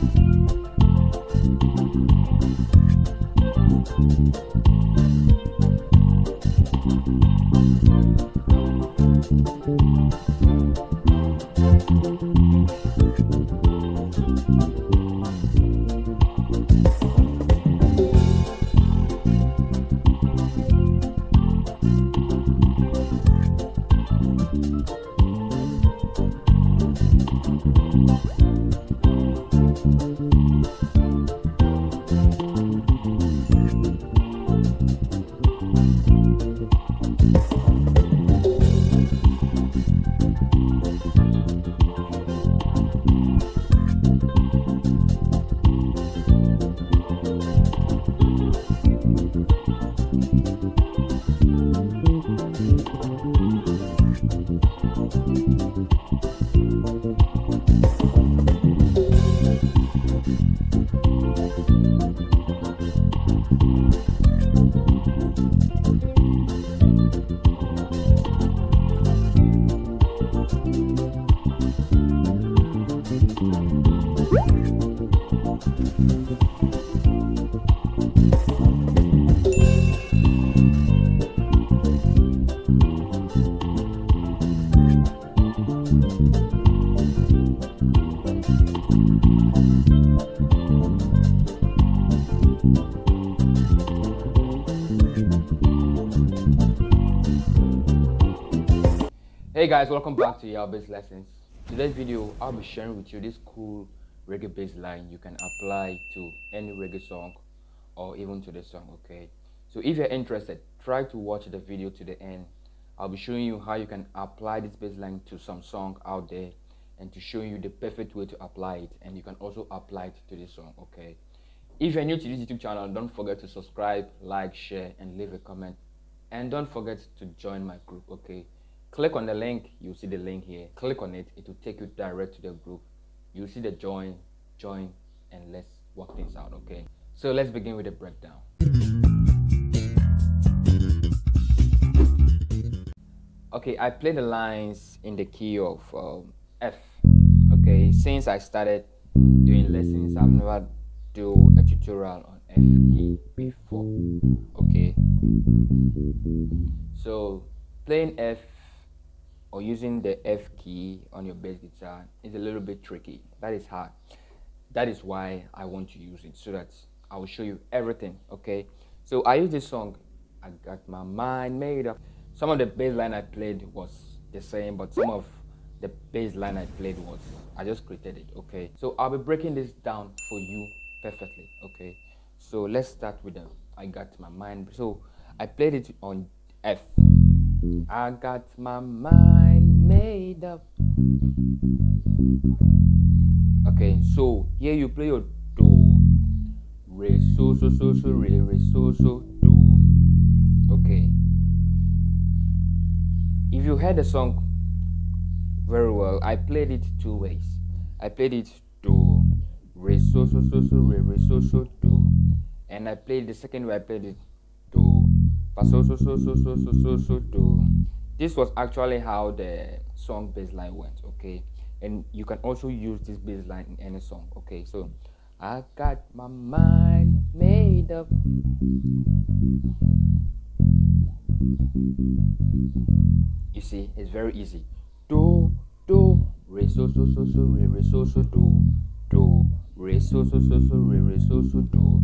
Thank Hey guys, welcome back to Yaw Bass Lessons. Today's video, I'll be sharing with you this cool reggae bass line you can apply to any reggae song or even to the song, okay? So if you're interested, try to watch the video to the end. I'll be showing you how you can apply this bass line to some song out there and to show you the perfect way to apply it and you can also apply it to this song, okay? If you're new to this YouTube channel, don't forget to subscribe, like, share and leave a comment. And don't forget to join my group, okay? Click on the link you'll see the link here. Click on it it will take you direct to the group. You'll see the join join and let's work things out okay? So let's begin with the breakdown. Okay i play the lines in the key of um, f okay? Since i started doing lessons i've never do a tutorial on f key before okay? So playing f or using the F key on your bass guitar is a little bit tricky. That is hard. That is why I want to use it so that I will show you everything. Okay. So I use this song. I got my mind made up. Some of the bass line I played was the same, but some of the bass line I played was I just created it. Okay. So I'll be breaking this down for you perfectly. Okay. So let's start with the I got my mind. So I played it on F. I got my mind made up. Okay, so here you play your do, re, so, so, so, so, re, re, so, so, do. Okay. If you heard the song very well, I played it two ways. I played it do, re, so, so, so, so, re, re, so, so, do. And I played the second way, I played it so so so so so so so do. This was actually how the song bassline went, okay? And you can also use this bassline in any song, okay? So I got my mind made up. You see, it's very easy. Do do re so so so so re re so so do do re so so so so re re so so do.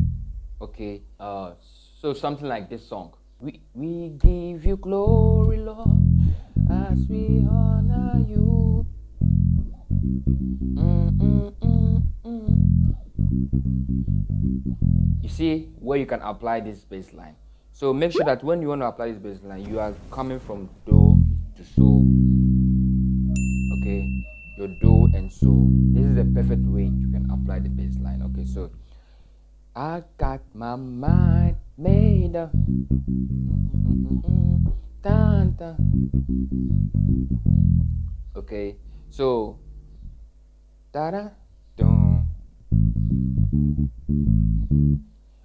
Okay, uh, so something like this song. We, we give you glory, Lord, as we honor you. Mm, mm, mm, mm. you see where you can apply this bassline. So make sure that when you want to apply this bassline, you are coming from do to so. Okay, your do and so. This is the perfect way you can apply the bassline. Okay, so I got my mind made up. Okay, so da dum.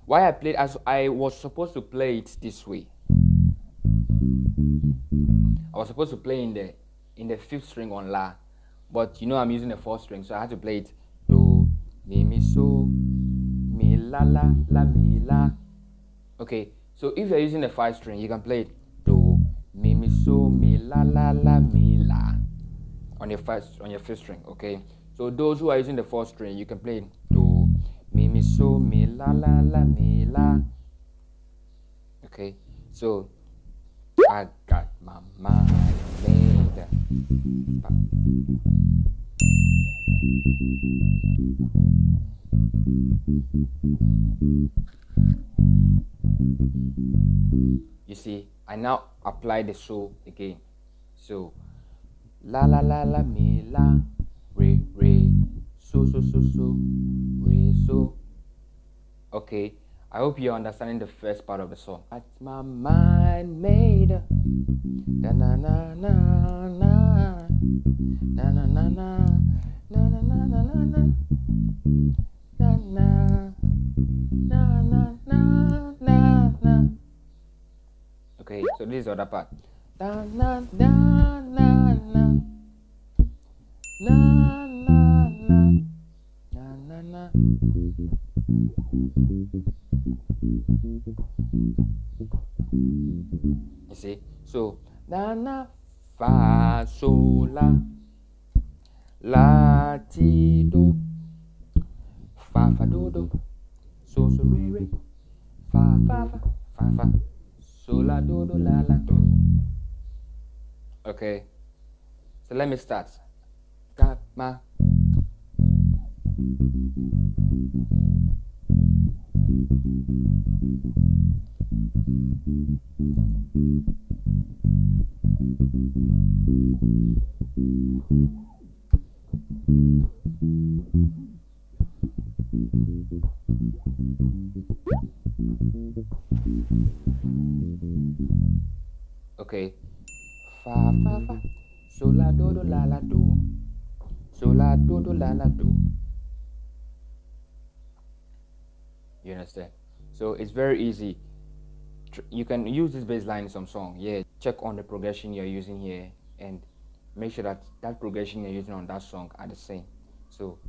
Why I played as I was supposed to play it this way. I was supposed to play in the in the fifth string on La, but you know I'm using the fourth string, so I had to play it do mi mi so mi la la la mi la. Okay, so if you're using the five string, you can play it do mi mi so mi la la la mi la on your first on your fifth string. Okay, so those who are using the fourth string, you can play do mi mi so mi la la la mi la. Okay, so I got my mind made up. See, I now apply the so again. So, la la la la mi la, re re, so so so so, re so. Okay, I hope you're understanding the first part of the song. At my mind made, da na na na na, na na na na, na na na na na na, na na. Na, na. Okay, so this is the other part. Na, na, na. Na, na, na. Na, na, na. You see? So, na, na, fa, so, la. La, ti, do. Fa, fa, do, do. So, so, re, re. Fa, fa, fa, fa, fa. So, la, do, do, la, la, do. Okay. So, let me start. Ga, ma. Okay. Fa fa fa. So la do do la la do. So la do do la la do. You understand? So it's very easy. You can use this bass line in some song. Yeah. Check on the progression you're using here and make sure that that progression you're using on that song are the same. So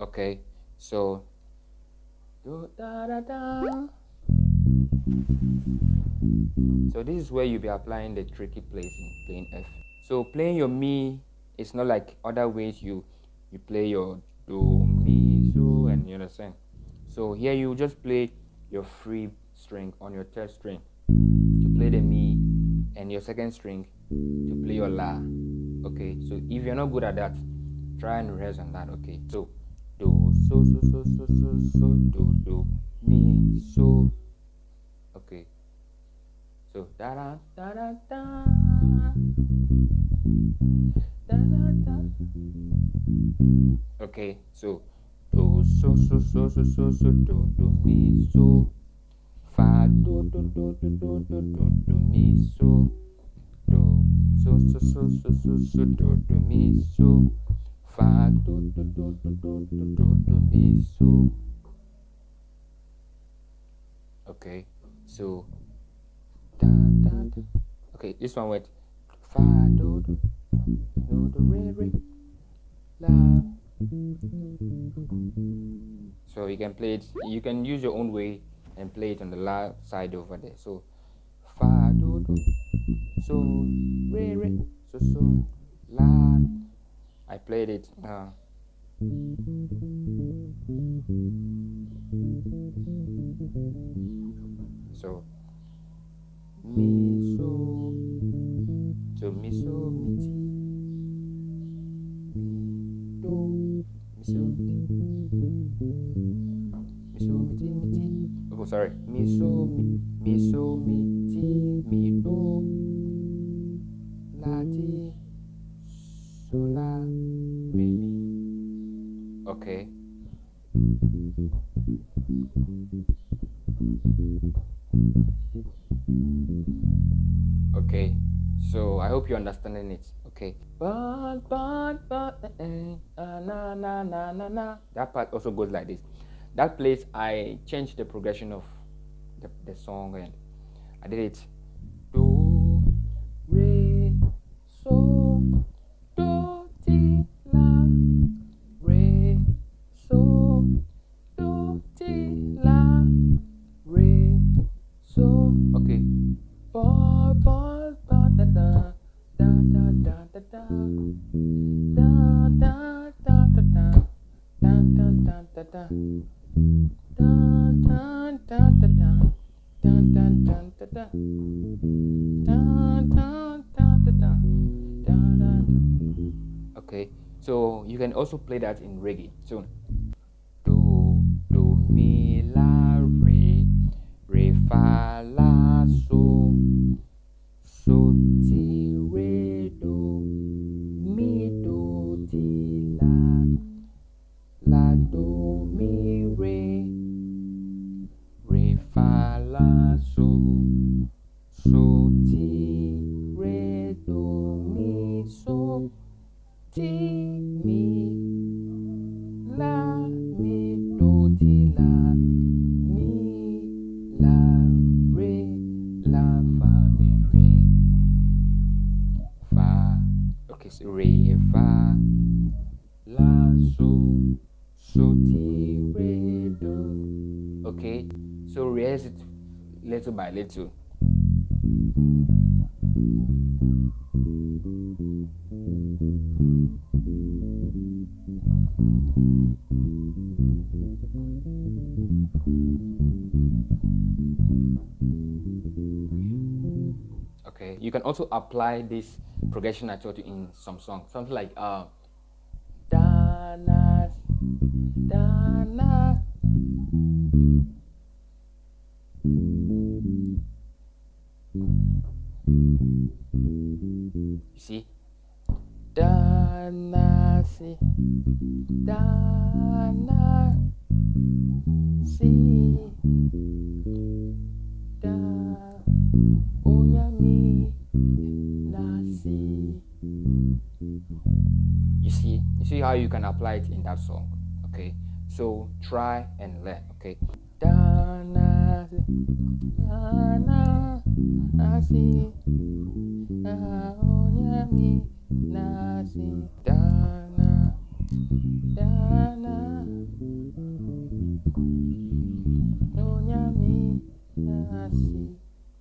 okay. So. So this is where you'll be applying the tricky place in playing F. So playing your mi it's not like other ways you you play your do mi so and you understand. So here you just play your free string on your third string to play the mi and your second string to play your la. Okay, so if you're not good at that, try and rehearse on that. Okay, so do so so so so so so do do mi so. Okay, so da da da da da da da da. Okay, so do so so so so so so do do mi so fa do do do do do do do do mi so do so so so so so so do do mi so fa do do do do do do do do mi so okay so da da da okay this one went fa do do do do re re la so you can play it you can use your own way and play it on the la side over there. So fa do do so re re so so la. I played it uh, so mi so so mi so mi ti Miso. Miso miti miti. Oh, sorry. Miso mi, miso miti mi do. La ti. So la re mi. Okay. Okay so i hope you're understanding it okay? But eh, eh, na na na na na. That part also goes like this. That place I changed the progression of the, the song and I did it Okay, so you can also play that in reggae. So, do, do, mi, la, re, re, fa, so, ti, re, so, ti, mi, la, mi, do, ti, la, mi, la, re, la, fa, mi, re, fa, okay, so re, fa, la, so, so, ti, re, okay, so rehearse it little by little. Okay, you can also apply this progression I taught you in some song, something like uh, da na da na. See, na si da. You see, you see how you can apply it in that song. Okay, so try and learn. Okay,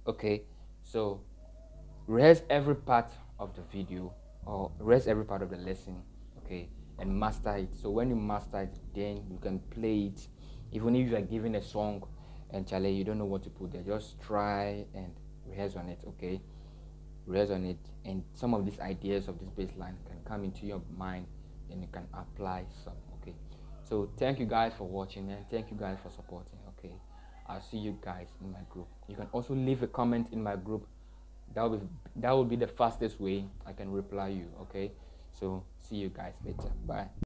Okay, so rehearse every part of the video or rehearse every part of the lesson okay and master it. So when you master it then you can play it. Even if you are given a song and Charlie you don't know what to put there just try and rehearse on it okay? Rehearse on it and some of these ideas of this bassline can come into your mind and you can apply some okay? So thank you guys for watching and thank you guys for supporting i'll see you guys in my group. You can also leave a comment in my group. That will be that will be the fastest way i can reply you okay? So see you guys later. Bye